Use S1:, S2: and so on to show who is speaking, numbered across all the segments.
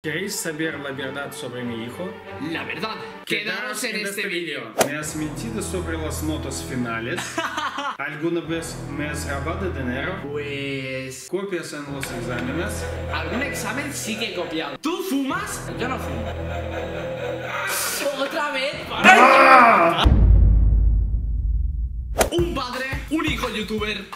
S1: ¿Queréis saber la verdad sobre mi hijo?
S2: La verdad, quedaros en este vídeo.
S1: Me has mentido sobre las notas finales. ¿Alguna vez me has robado dinero?
S2: Pues...
S1: ¿Copias en los exámenes?
S2: Algún examen sí que he copiado. ¿Tú fumas? Yo no fumo. ¿Otra vez? Un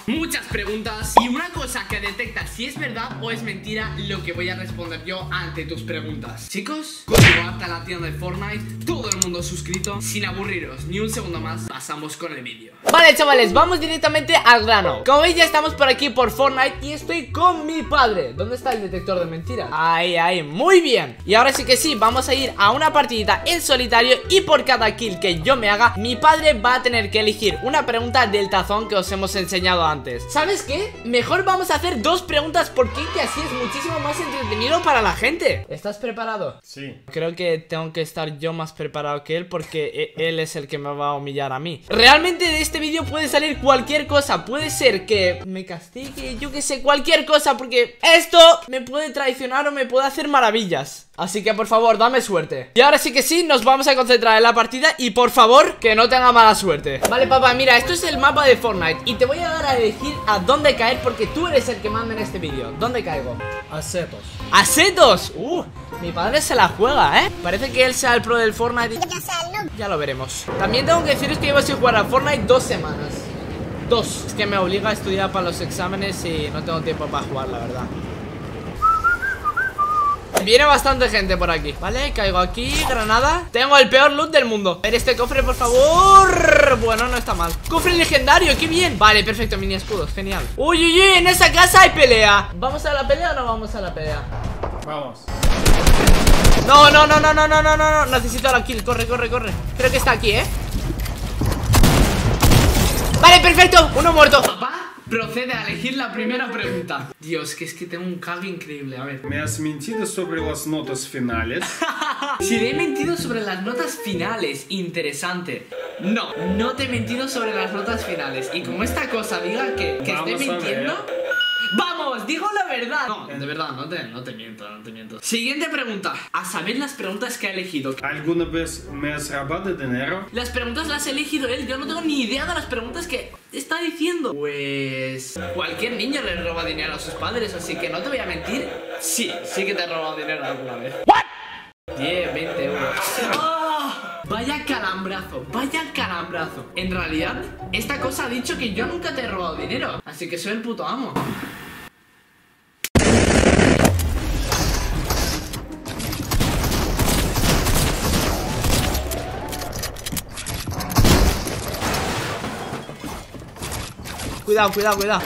S2: muchas preguntas y una cosa que detecta si es verdad o es mentira lo que voy a responder yo ante tus preguntas. Chicos, código hasta la tienda de Fortnite, todo el mundo suscrito, sin aburriros ni un segundo más, pasamos con el vídeo.
S3: Vale chavales, vamos directamente al grano Como veis ya estamos por aquí por Fortnite y estoy con mi padre ¿Dónde está el detector de mentiras? Ahí, ahí, muy bien Y ahora sí que sí, vamos a ir a una partidita en solitario Y por cada kill que yo me haga Mi padre va a tener que elegir una pregunta del tazón que os hemos enseñado antes ¿Sabes qué? Mejor vamos a hacer dos preguntas por kill Que así es muchísimo más entretenido para la gente ¿Estás preparado?
S1: Sí.
S3: Creo que tengo que estar yo más preparado que él porque e- él es el que me va a humillar a mí. Realmente de este vídeo puede salir cualquier cosa. Puede ser que me castigue, yo que sé, cualquier cosa porque esto me puede traicionar o me puede hacer maravillas. Así que por favor, dame suerte. Y ahora sí que sí, nos vamos a concentrar en la partida y por favor, que no tenga mala suerte. Vale, papá, mira, esto es el mapa de Fortnite y te voy a dar a elegir a dónde caer porque tú eres el que manda en este vídeo. ¿Dónde caigo?
S1: Acetos.
S3: ¡Asetos! ¡Uh! Mi padre se la juega, ¿eh? Parece que él sea el pro del Fortnite. Ya lo veremos. También tengo que deciros que llevo pues, dejado jugar a Fortnite dos semanas. Dos. Es que me obliga a estudiar para los exámenes y no tengo tiempo para jugar, la verdad. Viene bastante gente por aquí. Vale, caigo aquí, granada. Tengo el peor loot del mundo. Ver este cofre, por favor. Bueno, no está mal. Cofre legendario, qué bien. Vale, perfecto, mini escudos, genial. Uy, uy, uy, en esa casa hay pelea. ¿Vamos a la pelea o no vamos a la pelea?
S1: Vamos.
S3: No, no, no, no, no, no, no, no. Necesito la kill, corre, corre, corre. Creo que está aquí, ¿eh? Perfecto, uno muerto
S2: Papá procede a elegir la primera pregunta. Dios, que es que tengo un cague increíble. A ver.
S1: Me has mentido sobre las notas finales.
S2: Si le he mentido sobre las notas finales, interesante. No, no te he mentido sobre las notas finales. Y como esta cosa diga que, que esté mintiendo. ¡Vamos! ¡Digo la verdad! No, de verdad, no te, no te miento, no te miento. Siguiente pregunta. A saber las preguntas que ha elegido.
S1: ¿Alguna vez me has robado dinero?
S2: Las preguntas las ha elegido él, yo no tengo ni idea de las preguntas que está diciendo. Pues cualquier niño le roba dinero a sus padres, así que no te voy a mentir. Sí, sí que te he robado dinero alguna vez. ¿What? 10, 20 euros. ¡Ah! Vaya calambrazo, vaya calambrazo. En realidad, esta cosa ha dicho que yo nunca te he robado dinero, así que soy el puto amo.
S3: Cuidado, cuidado, cuidado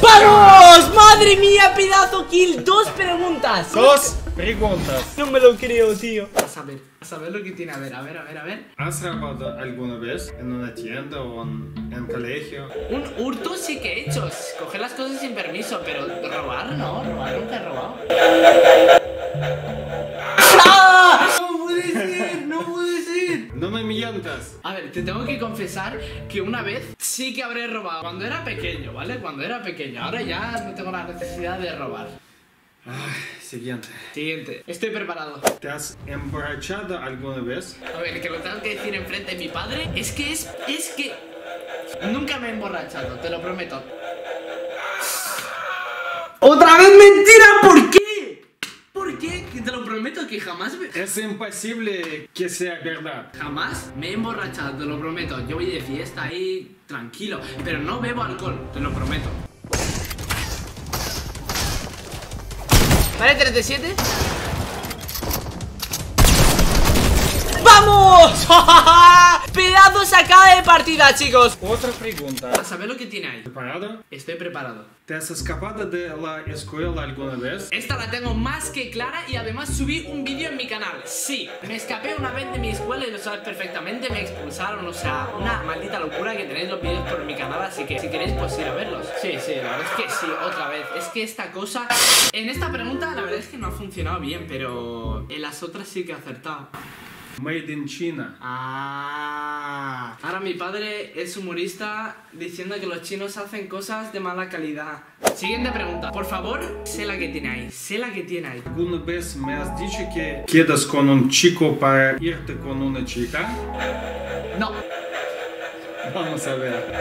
S3: ¡Vamos! ¡Madre mía, pedazo kill! Dos preguntas
S1: Dos preguntas.
S3: No me lo creo, tío
S2: A saber, a saber lo que tiene. A ver, a ver, a ver, a ver.
S1: ¿Has robado alguna vez en una tienda o en, en colegio?
S2: Un hurto sí que he hecho. Coger las cosas sin permiso, pero robar no, robar nunca he robado. ¡Ah! No puede ser, no puede ser.
S1: No me mientas.
S2: A ver, te tengo que confesar que una vez sí que habré robado. Cuando era pequeño, ¿vale? Cuando era pequeño. Ahora ya no tengo la necesidad de robar.
S1: Ay, siguiente.
S2: Siguiente. Estoy preparado.
S1: ¿Te has emborrachado alguna vez?
S2: A ver, que lo tengo que decir enfrente de mi padre es que es. Es que. Nunca me he emborrachado, te lo prometo. ¡Otra vez mentira! ¿Por qué? Te lo prometo que jamás me.
S1: Es imposible que sea verdad.
S2: Jamás me he emborrachado, te lo prometo. Yo voy de fiesta ahí tranquilo, pero no bebo alcohol, te lo prometo.
S3: Vale, 37 ¡Vamos! Pedazo sacada de partida, chicos
S1: Otra pregunta.
S2: A saber lo que tiene ahí.
S1: ¿Preparado?
S2: Estoy preparado.
S1: ¿Te has escapado de la escuela alguna vez?
S2: Esta la tengo más que clara y además subí un vídeo en mi canal. Sí, me escapé una vez de mi escuela y lo sabes perfectamente, me expulsaron, o sea, una maldita locura que tenéis los vídeos por mi canal, así que si queréis pues ir a verlos. Sí, sí, la verdad es que sí, otra vez. Es que esta cosa... En esta pregunta la verdad es que no ha funcionado bien, pero en las otras sí que he acertado.
S1: Made in China.
S2: Ah. Ahora mi padre es humorista diciendo que los chinos hacen cosas de mala calidad. Siguiente pregunta. Por favor, sé la que tiene ahí. Sé la que tiene ahí.
S1: ¿Alguna vez me has dicho que quedas con un chico para irte con una chica?
S2: No.
S1: Vamos a ver.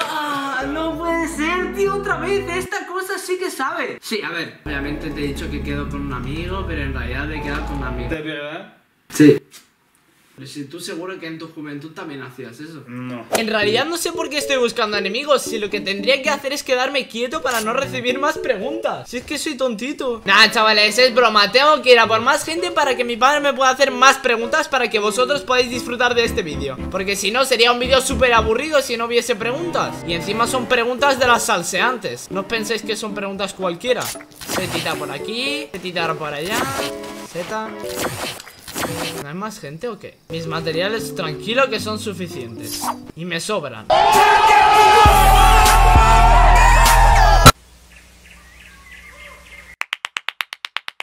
S2: Ah, no puede ser, tío, otra vez. Esta cosa sí que sabe. Sí, a ver. Obviamente te he dicho que quedo con un amigo, pero en realidad he quedado con un amigo.
S1: ¿De verdad?
S2: Sí. Pero si tú seguro que en tu juventud también hacías eso.
S1: No.
S3: En realidad no sé por qué estoy buscando enemigos Si lo que tendría que hacer es quedarme quieto para no recibir más preguntas. Si es que soy tontito. Nah, chavales, es broma Tengo que ir a por más gente para que mi padre me pueda hacer más preguntas Para que vosotros podáis disfrutar de este vídeo. Porque si no, sería un vídeo súper aburrido si no hubiese preguntas. Y encima son preguntas de las salseantes. No penséis que son preguntas cualquiera. Setita por aquí Setita por allá Z ¿No hay más gente o qué? Mis materiales tranquilo que son suficientes. Y me sobran.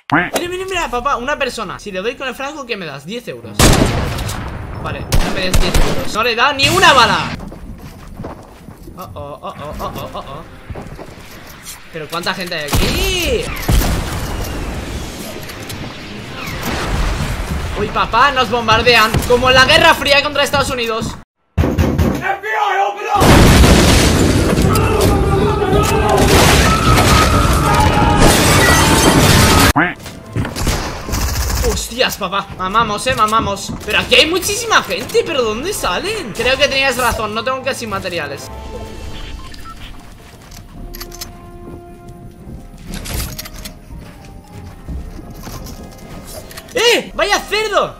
S3: Mira, mira, mira, papá, una persona. Si le doy con el franco, ¿qué me das? 10 euros. Vale, no me des 10 euros. No le he dado ni una bala. Oh, oh, oh, oh, oh, oh, oh. Pero ¿cuánta gente hay aquí? Uy, papá, nos bombardean. Como en la Guerra Fría contra Estados Unidos. Hostias, papá. Mamamos, eh, mamamos. Pero aquí hay muchísima gente ¿Pero dónde salen? Creo que tenías razón No tengo casi materiales ¡Eh! ¡Vaya cerdo!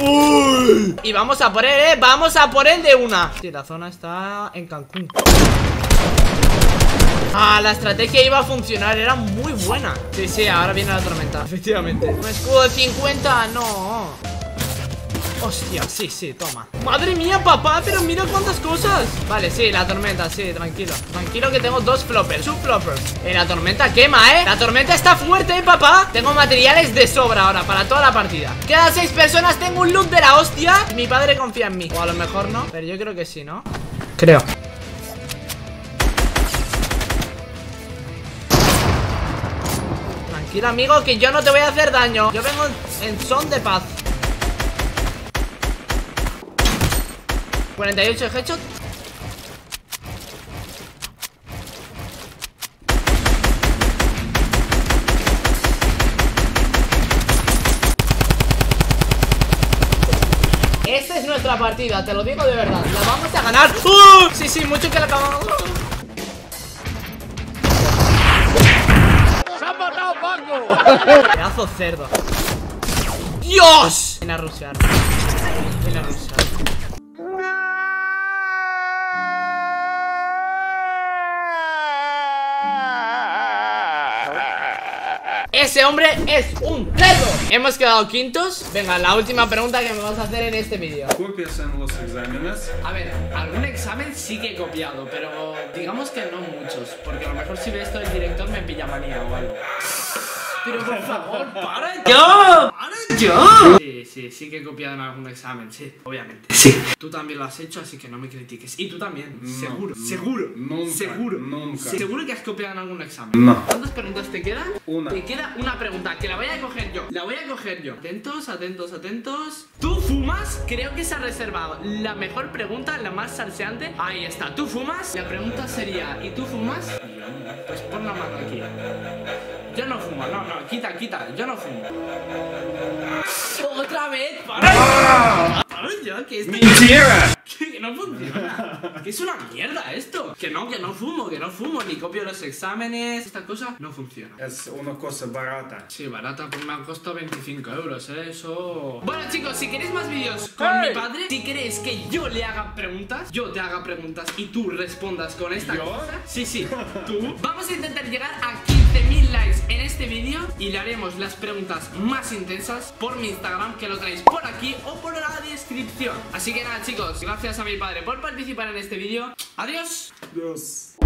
S3: ¡Uy! Y vamos a por él, ¿eh? Vamos a por él de una Sí, la zona está en Cancún Ah, la estrategia iba a funcionar, era muy buena Sí, sí, ahora viene la tormenta, efectivamente Un escudo de 50, no Hostia, sí, sí, toma. Madre mía, papá, pero mira cuántas cosas. Vale, sí, la tormenta, sí, tranquilo. Tranquilo que tengo dos floppers, subfloppers Eh, la tormenta quema, eh La tormenta está fuerte, eh, papá Tengo materiales de sobra ahora para toda la partida. Quedan seis personas, tengo un loot de la hostia. Mi padre confía en mí. O a lo mejor no, pero yo creo que sí, ¿no? Creo. Tranquilo, amigo, que yo no te voy a hacer daño. Yo vengo en son de paz 48 de headshot. Esta es nuestra partida, te lo digo de verdad. La vamos a ganar. ¡Uh! Sí, sí, mucho que la acabamos. ¡Se han matado, Paco! Pedazo cerdo. ¡Dios! Viene a rushear. Viene a rushear Ese hombre es un cerdo Hemos quedado quintos. Venga, la última pregunta que me vas a hacer en este vídeo.
S1: ¿Copias en los exámenes?
S2: A ver, algún examen sí que he copiado Pero digamos que no muchos Porque a lo mejor si ve esto el director me pilla manía o algo pero por favor, para yo, para yo. Sí, sí, sí que he copiado en algún examen, sí, obviamente. Sí. Tú también lo has hecho, así que no me critiques. Y tú también,
S1: No,
S2: seguro,
S1: no,
S2: seguro,
S1: nunca,
S2: seguro,
S1: nunca.
S2: Seguro que has copiado en algún examen.
S1: No.
S2: ¿Cuántas preguntas te quedan?
S1: Una.
S2: Te queda una pregunta, que la voy a coger yo. La voy a coger yo. Atentos, atentos, atentos. ¿Tú fumas? Creo que se ha reservado la mejor pregunta, la más salseante. Ahí está, ¿tú fumas? La pregunta sería, ¿y tú fumas? Pues pon la mano aquí. Quita, quita, yo no fumo. ¡Otra vez! ¡Para!
S1: ¡Mentira!
S2: que no funciona. Que es una mierda esto. Que no, que no fumo, que no fumo, ni copio los exámenes. Esta cosa no funciona.
S1: Es una cosa barata.
S2: Sí, barata, pues me han costado 25 euros, ¿eh? Eso... Bueno, chicos, si queréis más vídeos con mi padre, si queréis que yo le haga preguntas, yo te haga preguntas y tú respondas con esta
S1: ¿Yo?
S2: cosa... Sí, sí, tú. Vamos a intentar llegar a 15.000 likes en este vídeo y le haremos las preguntas más intensas por mi Instagram, que lo tenéis por aquí o por la descripción. Así que nada, chicos, gracias a mi padre por participar en este vídeo. Adiós.
S1: Dios.